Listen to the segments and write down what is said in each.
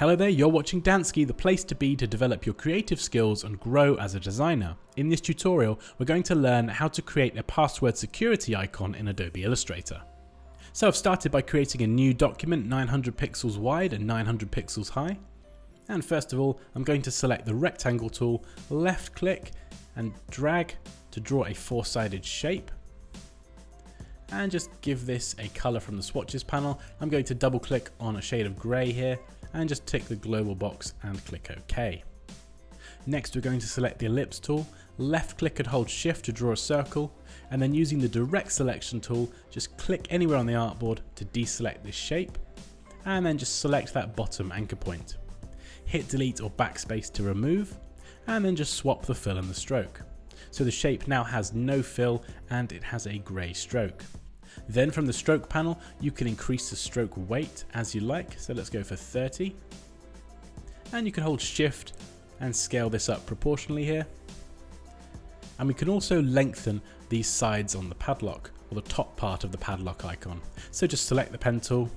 Hello there, you're watching Dansky, the place to be to develop your creative skills and grow as a designer. In this tutorial, we're going to learn how to create a password security icon in Adobe Illustrator. So I've started by creating a new document 900 pixels wide and 900 pixels high. And first of all, I'm going to select the rectangle tool, left click and drag to draw a four-sided shape and just give this a color from the swatches panel. I'm going to double click on a shade of gray here and just tick the global box and click OK. Next we're going to select the ellipse tool, left click and hold shift to draw a circle and then using the direct selection tool just click anywhere on the artboard to deselect this shape and then just select that bottom anchor point. Hit delete or backspace to remove and then just swap the fill and the stroke. So the shape now has no fill and it has a grey stroke. Then from the stroke panel, you can increase the stroke weight as you like. So let's go for 30. And you can hold shift and scale this up proportionally here. And we can also lengthen these sides on the padlock or the top part of the padlock icon. So just select the pen tool,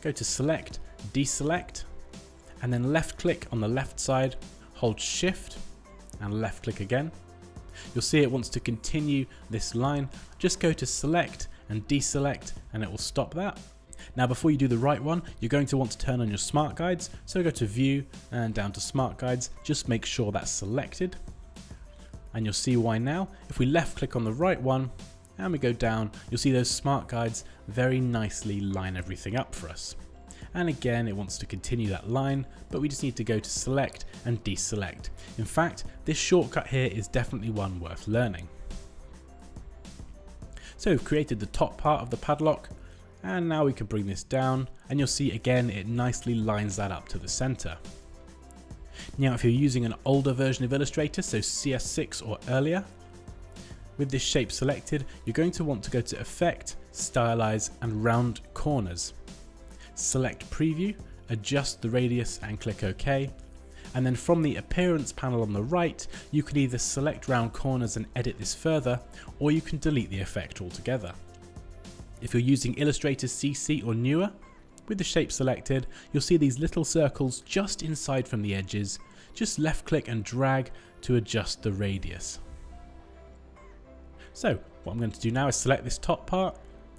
go to select, deselect, and then left click on the left side, hold shift and left click again You'll see it wants to continue this line. Just go to select and deselect and it will stop that. Now before you do the right one, you're going to want to turn on your smart guides. So go to view and down to smart guides, just make sure that's selected. And you'll see why now. If we left click on the right one and we go down, you'll see those smart guides very nicely line everything up for us. And again, it wants to continue that line, but we just need to go to select and deselect. In fact, this shortcut here is definitely one worth learning. So we've created the top part of the padlock, and now we can bring this down, and you'll see again, it nicely lines that up to the center. Now, if you're using an older version of Illustrator, so CS6 or earlier, with this shape selected, you're going to want to go to Effect, Stylize, and Round Corners select preview, adjust the radius and click OK. And then from the appearance panel on the right, you can either select round corners and edit this further, or you can delete the effect altogether. If you're using Illustrator CC or newer, with the shape selected, you'll see these little circles just inside from the edges. Just left click and drag to adjust the radius. So what I'm going to do now is select this top part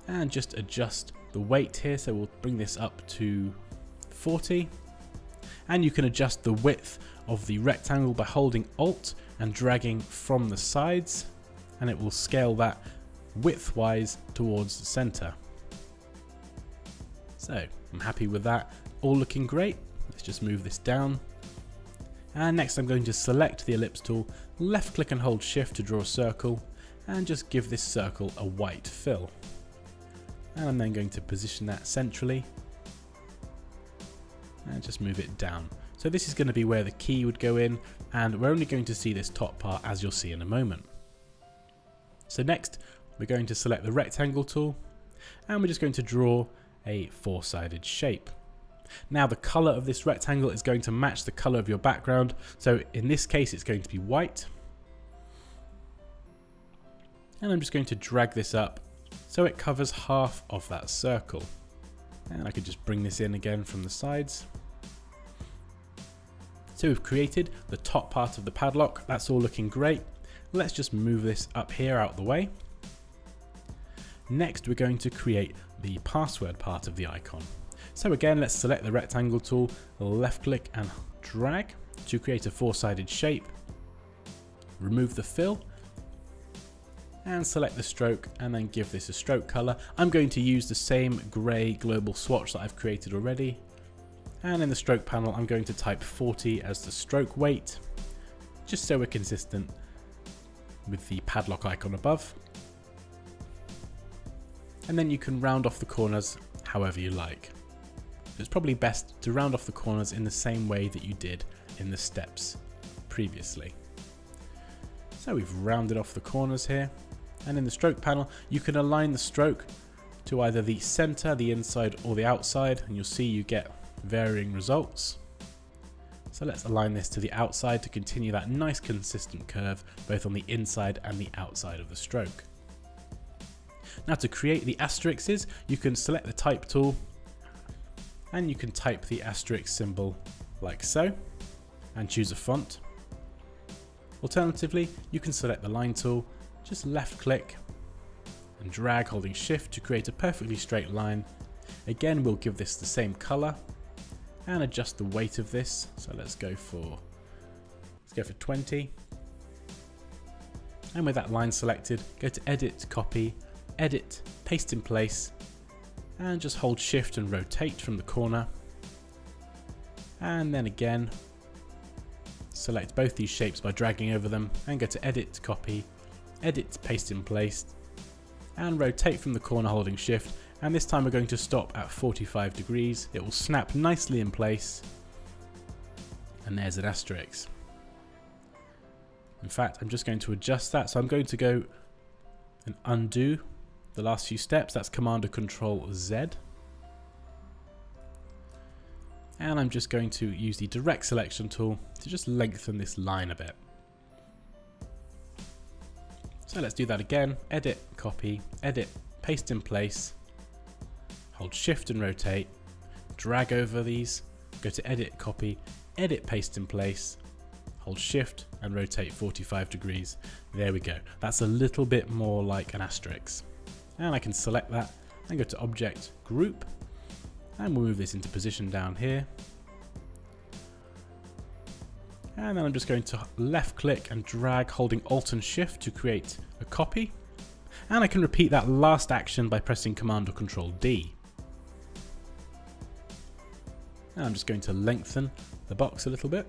and just adjust the weight here. So we'll bring this up to 40 and you can adjust the width of the rectangle by holding alt and dragging from the sides and it will scale that width wise towards the center. So I'm happy with that, all looking great. Let's just move this down. And next I'm going to select the ellipse tool, left click and hold shift to draw a circle and just give this circle a white fill and I'm then going to position that centrally and just move it down. So this is going to be where the key would go in and we're only going to see this top part as you'll see in a moment. So next we're going to select the rectangle tool and we're just going to draw a four-sided shape. Now the color of this rectangle is going to match the color of your background so in this case it's going to be white and I'm just going to drag this up so it covers half of that circle. And I could just bring this in again from the sides. So we've created the top part of the padlock, that's all looking great. Let's just move this up here out of the way. Next we're going to create the password part of the icon. So again let's select the rectangle tool, left click and drag to create a four-sided shape. Remove the fill and select the stroke and then give this a stroke color. I'm going to use the same gray global swatch that I've created already. And in the stroke panel, I'm going to type 40 as the stroke weight, just so we're consistent with the padlock icon above. And then you can round off the corners however you like. It's probably best to round off the corners in the same way that you did in the steps previously. So we've rounded off the corners here and in the stroke panel you can align the stroke to either the center, the inside or the outside and you'll see you get varying results. So let's align this to the outside to continue that nice consistent curve both on the inside and the outside of the stroke. Now to create the asterisks you can select the type tool and you can type the asterisk symbol like so and choose a font. Alternatively, you can select the line tool, just left click and drag holding shift to create a perfectly straight line. Again, we'll give this the same color and adjust the weight of this. So let's go for, let's go for 20. And with that line selected, go to edit, copy, edit, paste in place, and just hold shift and rotate from the corner. And then again, select both these shapes by dragging over them and go to edit, copy, edit, paste in place, and rotate from the corner holding shift. And this time we're going to stop at 45 degrees. It will snap nicely in place. And there's an asterisk. In fact, I'm just going to adjust that. So I'm going to go and undo the last few steps. That's Command or Control Z. And I'm just going to use the direct selection tool to just lengthen this line a bit. So let's do that again. Edit, copy, edit, paste in place. Hold shift and rotate. Drag over these. Go to edit, copy, edit, paste in place hold shift and rotate 45 degrees. There we go. That's a little bit more like an asterisk. And I can select that and go to object group and we'll move this into position down here. And then I'm just going to left click and drag holding alt and shift to create a copy. And I can repeat that last action by pressing command or control D. And I'm just going to lengthen the box a little bit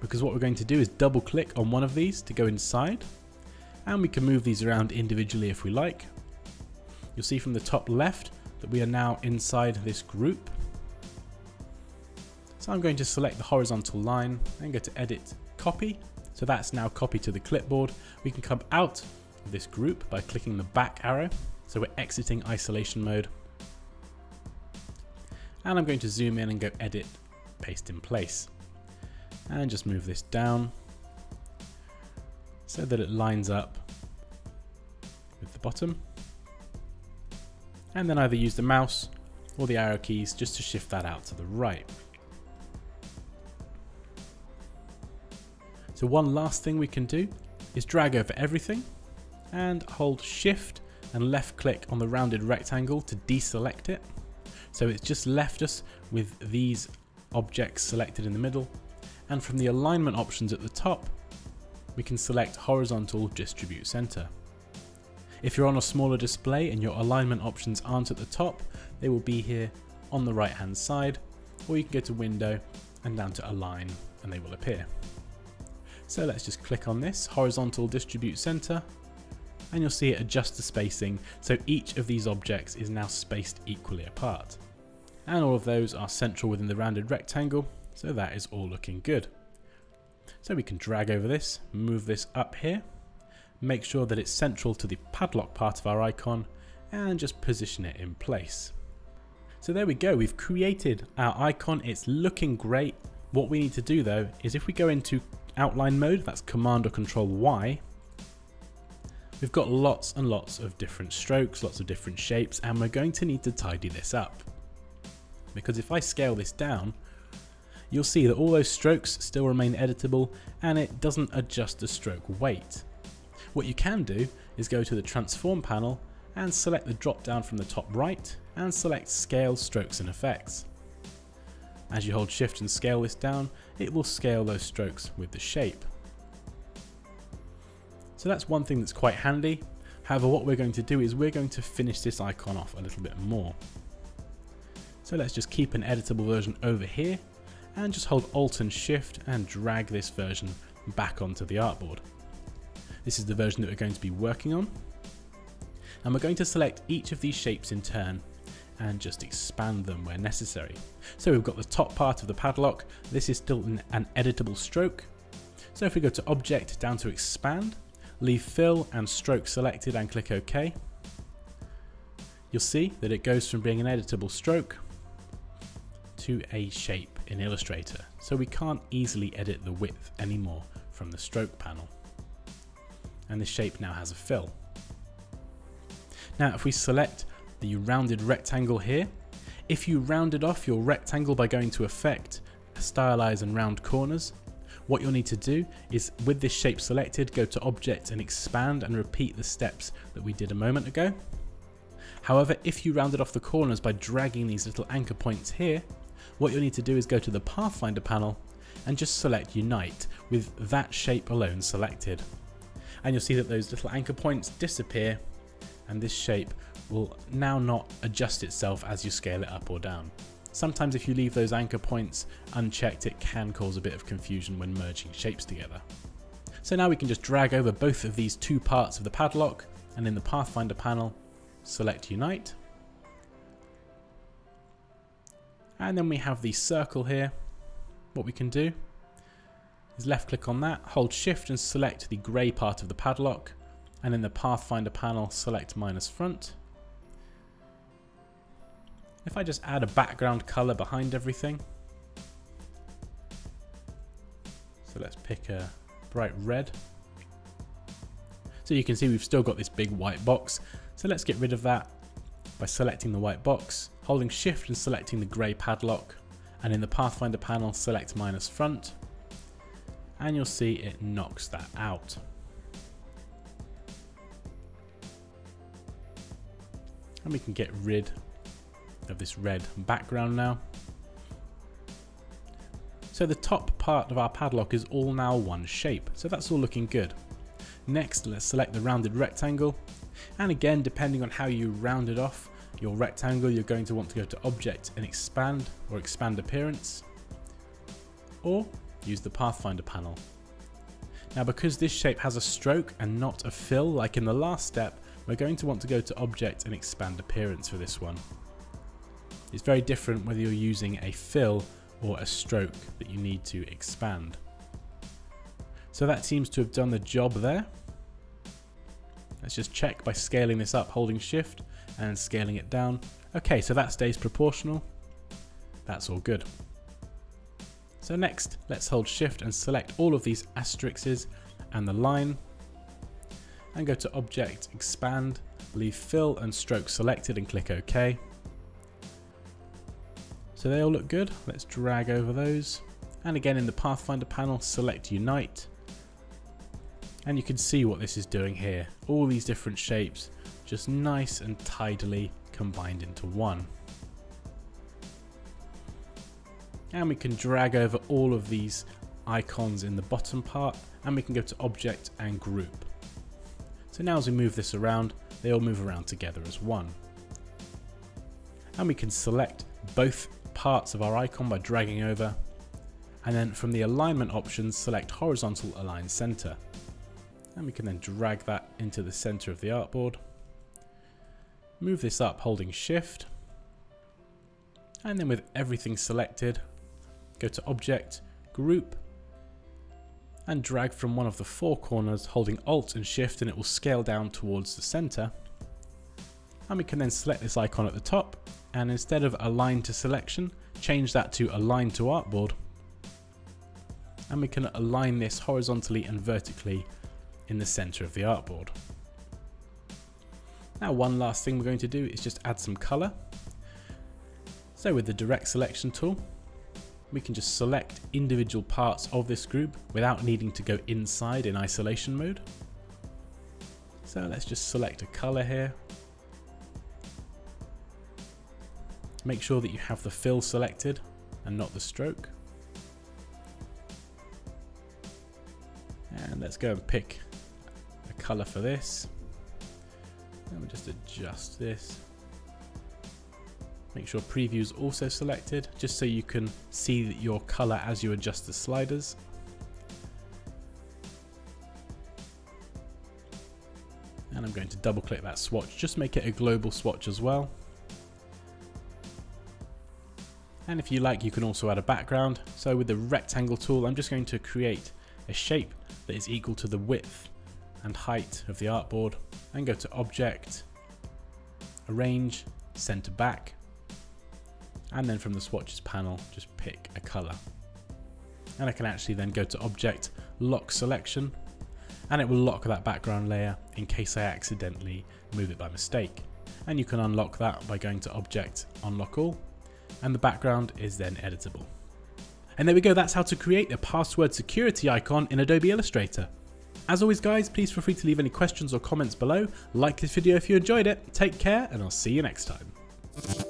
because what we're going to do is double click on one of these to go inside and we can move these around individually if we like. You'll see from the top left that we are now inside this group. So I'm going to select the horizontal line and go to edit copy. So that's now copied to the clipboard. We can come out of this group by clicking the back arrow. So we're exiting isolation mode. And I'm going to zoom in and go edit, paste in place and just move this down so that it lines up with the bottom and then either use the mouse or the arrow keys just to shift that out to the right. So one last thing we can do is drag over everything and hold shift and left click on the rounded rectangle to deselect it. So it's just left us with these objects selected in the middle and from the alignment options at the top, we can select horizontal distribute center. If you're on a smaller display and your alignment options aren't at the top, they will be here on the right hand side, or you can go to window and down to align and they will appear. So let's just click on this, horizontal distribute center, and you'll see it adjust the spacing so each of these objects is now spaced equally apart. And all of those are central within the rounded rectangle so that is all looking good. So we can drag over this, move this up here, make sure that it's central to the padlock part of our icon, and just position it in place. So there we go, we've created our icon, it's looking great. What we need to do though is if we go into outline mode, that's Command or Control Y, we've got lots and lots of different strokes, lots of different shapes, and we're going to need to tidy this up. Because if I scale this down, you'll see that all those strokes still remain editable and it doesn't adjust the stroke weight. What you can do is go to the transform panel and select the drop down from the top right and select scale strokes and effects. As you hold shift and scale this down, it will scale those strokes with the shape. So that's one thing that's quite handy. However, what we're going to do is we're going to finish this icon off a little bit more. So let's just keep an editable version over here and just hold Alt and Shift and drag this version back onto the artboard. This is the version that we're going to be working on. And we're going to select each of these shapes in turn and just expand them where necessary. So we've got the top part of the padlock. This is still an, an editable stroke. So if we go to Object down to Expand, leave Fill and Stroke selected and click OK, you'll see that it goes from being an editable stroke to a shape in Illustrator, so we can't easily edit the width anymore from the stroke panel. And the shape now has a fill. Now if we select the rounded rectangle here, If you rounded off your rectangle by going to Effect, Stylize and Round Corners, what you'll need to do is with this shape selected, go to Object and expand and repeat the steps that we did a moment ago. However, if you rounded off the corners by dragging these little anchor points here, what you'll need to do is go to the Pathfinder panel and just select Unite with that shape alone selected. And you'll see that those little anchor points disappear and this shape will now not adjust itself as you scale it up or down. Sometimes if you leave those anchor points unchecked, it can cause a bit of confusion when merging shapes together. So now we can just drag over both of these two parts of the padlock and in the Pathfinder panel, select Unite. And then we have the circle here. What we can do is left click on that, hold shift and select the grey part of the padlock. And in the Pathfinder panel, select minus front. If I just add a background color behind everything. So let's pick a bright red. So you can see we've still got this big white box. So let's get rid of that by selecting the white box, holding shift and selecting the grey padlock, and in the Pathfinder panel select minus front, and you'll see it knocks that out. And we can get rid of this red background now. So the top part of our padlock is all now one shape, so that's all looking good. Next, let's select the rounded rectangle and again, depending on how you round it off, your rectangle, you're going to want to go to Object and Expand or Expand Appearance, or use the Pathfinder panel. Now because this shape has a stroke and not a fill like in the last step, we're going to want to go to Object and Expand Appearance for this one. It's very different whether you're using a fill or a stroke that you need to expand. So that seems to have done the job there. Let's just check by scaling this up, holding shift and scaling it down. Okay, so that stays proportional. That's all good. So next, let's hold shift and select all of these asterisks and the line and go to object, expand, leave fill and stroke selected and click OK. So they all look good. Let's drag over those. And again in the Pathfinder panel, select Unite and you can see what this is doing here. All these different shapes just nice and tidily combined into one. And we can drag over all of these icons in the bottom part and we can go to object and group. So now as we move this around, they all move around together as one. And we can select both parts of our icon by dragging over and then from the alignment options select horizontal align center and we can then drag that into the center of the artboard. Move this up holding shift. And then with everything selected, go to object, group, and drag from one of the four corners holding alt and shift and it will scale down towards the center. And we can then select this icon at the top and instead of align to selection, change that to align to artboard. And we can align this horizontally and vertically in the center of the artboard. Now one last thing we're going to do is just add some color. So with the direct selection tool, we can just select individual parts of this group without needing to go inside in isolation mode. So let's just select a color here. Make sure that you have the fill selected and not the stroke. And let's go and pick a color for this. Let me just adjust this. Make sure preview is also selected, just so you can see your color as you adjust the sliders. And I'm going to double click that swatch, just make it a global swatch as well. And if you like, you can also add a background. So with the rectangle tool, I'm just going to create a shape that is equal to the width and height of the artboard and go to object, arrange, send to back, and then from the swatches panel, just pick a color. And I can actually then go to object, lock selection, and it will lock that background layer in case I accidentally move it by mistake. And you can unlock that by going to object, unlock all, and the background is then editable. And there we go, that's how to create a password security icon in Adobe Illustrator. As always guys, please feel free to leave any questions or comments below, like this video if you enjoyed it, take care and I'll see you next time.